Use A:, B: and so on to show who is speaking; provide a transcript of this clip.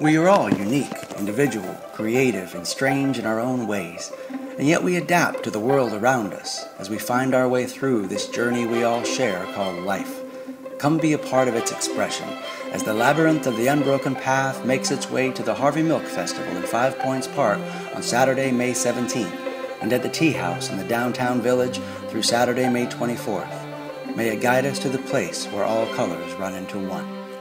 A: We are all unique, individual, creative, and strange in our own ways, and yet we adapt to the world around us as we find our way through this journey we all share called life. Come be a part of its expression as the labyrinth of the unbroken path makes its way to the Harvey Milk Festival in Five Points Park on Saturday, May 17th, and at the Tea House in the downtown village through Saturday, May 24th. May it guide us to the place where all colors run into one.